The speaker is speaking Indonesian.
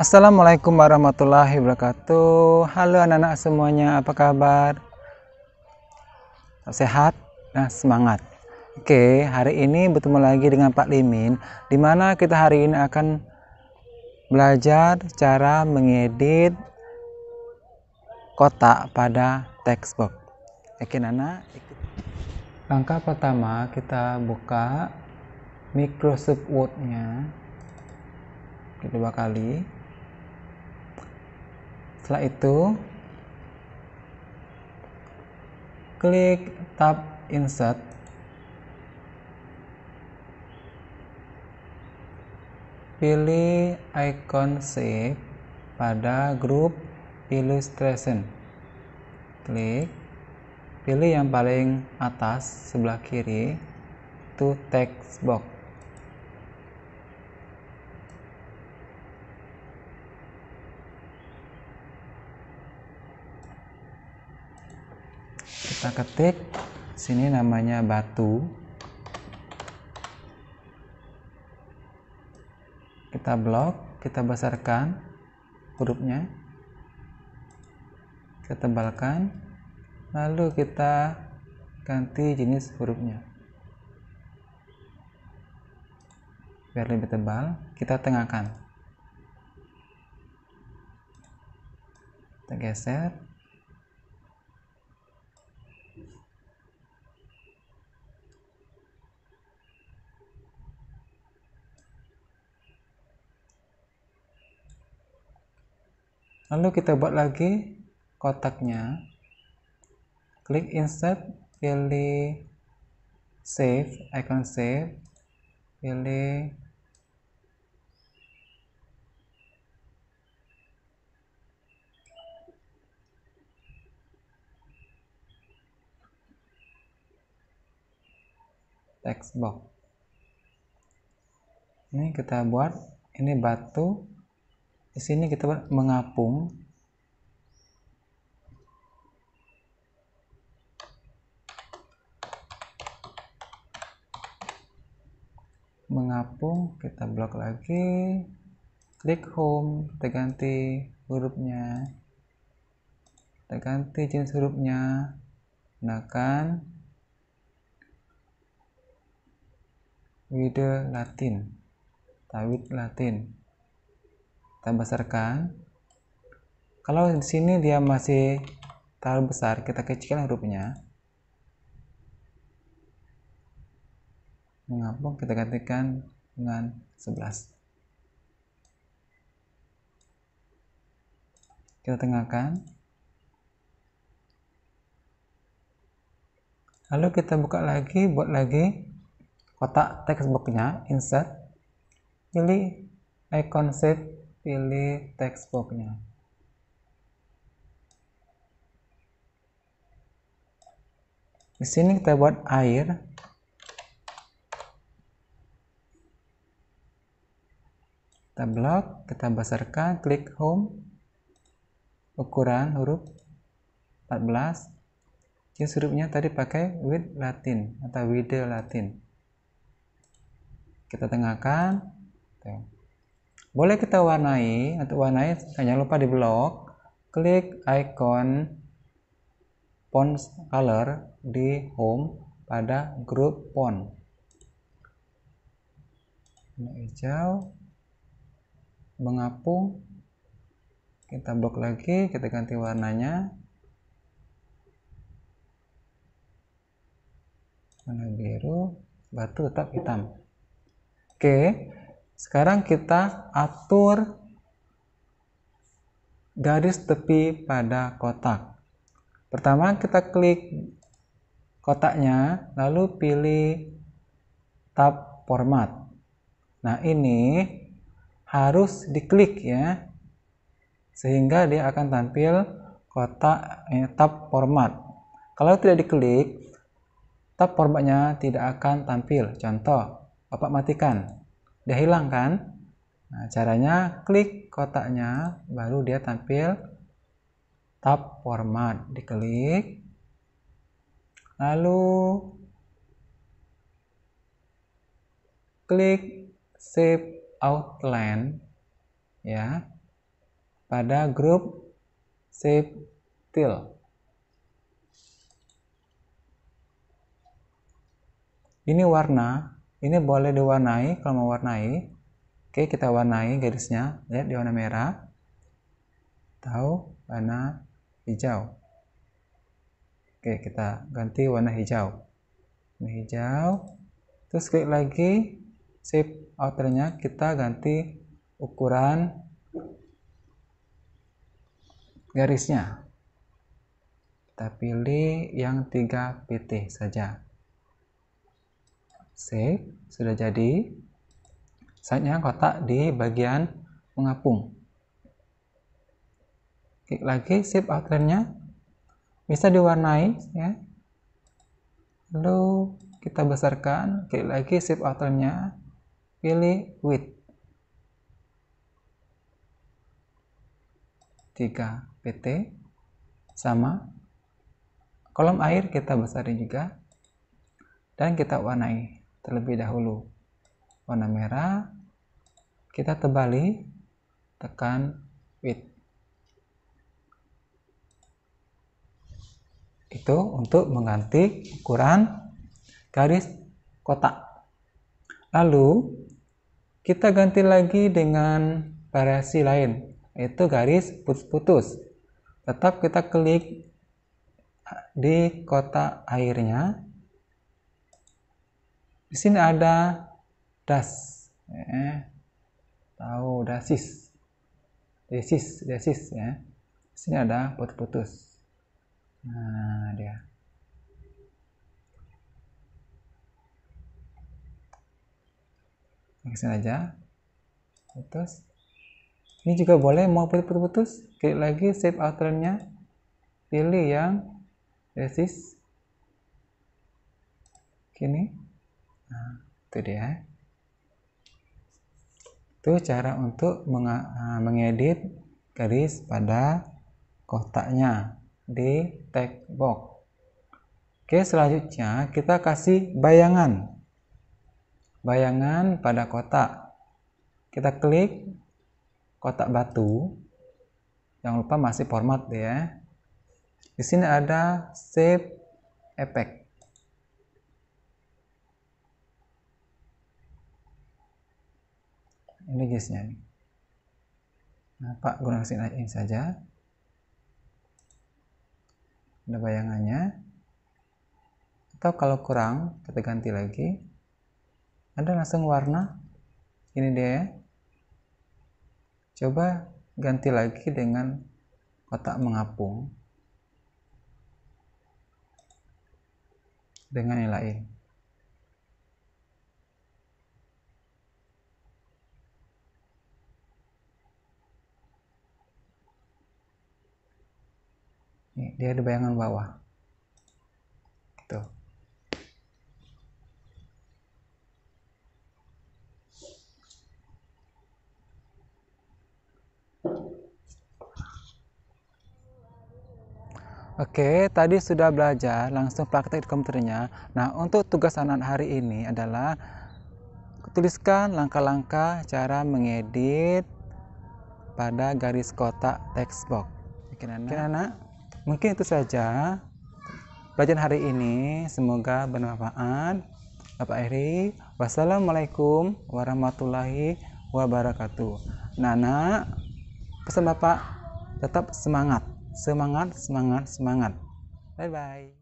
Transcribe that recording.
Assalamualaikum warahmatullahi wabarakatuh. Halo anak-anak semuanya, apa kabar? Sehat? Nah, semangat. Oke, hari ini bertemu lagi dengan Pak Limin, di mana kita hari ini akan belajar cara mengedit kotak pada textbook. Oke, Nana. Langkah pertama kita buka Microsoft Word-nya kedua kali setelah itu klik tab insert. Pilih icon save pada grup illustration. Klik. Pilih yang paling atas sebelah kiri itu text box kita ketik sini namanya batu. Kita blok kita besarkan hurufnya. Kita tebalkan lalu kita ganti jenis hurufnya. Biar lebih tebal kita tengahkan. Kita geser lalu kita buat lagi kotaknya. Klik insert pilih save icon save pilih text box ini kita buat ini batu. Di sini kita mengapung. Mengapung kita blok lagi. Klik home kita ganti hurufnya. Kita ganti jenis hurufnya. Gunakan Wide Latin. Tawid Latin. Kita besarkan kalau di sini dia masih terlalu besar kita kecilkan hurufnya. Mengapung kita gantikan dengan 11 kita tengahkan. Lalu kita buka lagi buat lagi kotak textbooknya insert. Pilih icon save pilih text boxnya di sini kita buat air. Kita blok kita besarkan klik home. Ukuran huruf 14 jenis hurufnya tadi pakai with latin atau video latin kita tengahkan. Boleh kita warnai untuk warnai jangan lupa di blok. Klik icon font color di home pada grup font. Warna hijau. Mengapung. Kita blok lagi kita ganti warnanya. Warna biru batu tetap hitam oke sekarang kita atur garis tepi pada kotak. Pertama kita klik kotaknya, lalu pilih tab format. Nah ini harus diklik ya, sehingga dia akan tampil kotak eh, tab format. Kalau tidak diklik, tab formatnya tidak akan tampil. Contoh, Bapak matikan. Dia hilang kan? Nah caranya klik kotaknya baru dia tampil tab format. Diklik. Lalu klik save outline ya pada grup septil. Ini warna, ini boleh diwarnai kalau mau warnai. Oke, kita warnai garisnya. Lihat di warna merah. Tahu warna hijau. Oke, kita ganti warna hijau. Warna hijau. Terus klik lagi shape outernya kita ganti ukuran garisnya. Kita pilih yang 3 PT saja. Save, sudah jadi. Saatnya kotak di bagian mengapung. Klik lagi shape outline-nya. Bisa diwarnai ya. Lalu kita besarkan, klik lagi shape outline-nya. Pilih width. 3 PT sama kolom air kita besarin juga dan kita warnai terlebih dahulu. Warna merah kita tebali tekan width. Itu untuk mengganti ukuran garis kotak. Lalu kita ganti lagi dengan variasi lain yaitu garis putus-putus. Tetap kita klik di kotak airnya di sini ada das, eh, tahu dasis, desis, desis ya. Di sini ada putus-putus. Nah dia. Di sini aja, putus. Ini juga boleh mau putus-putus, klik lagi save outline-nya, pilih yang desis, kini Itu dia. Itu cara untuk mengedit garis pada kotaknya di text box. Oke, selanjutnya kita kasih bayangan. Bayangan pada kotak. Kita klik kotak batu. Jangan lupa masih format ya. Di sini ada save effect. Ini guysnya nih. Nah Pak gunakan ini saja. Ada bayangannya. Atau kalau kurang kita ganti lagi. Ada langsung warna. Ini dia ya. Coba ganti lagi dengan kotak mengapung. Dengan yang lain Nih, dia di bayangan bawah. Gitu. Oke, tadi sudah belajar langsung praktek di komputernya. Nah, untuk tugas anak hari ini adalah tuliskan langkah-langkah cara mengedit pada garis kotak text box. Oke, anak? Mungkin itu saja pelajaran hari ini. Semoga bermanfaat. Bapak Eri, wassalamualaikum warahmatullahi wabarakatuh. Nana, pesan Bapak tetap semangat, semangat, semangat, semangat. Bye bye.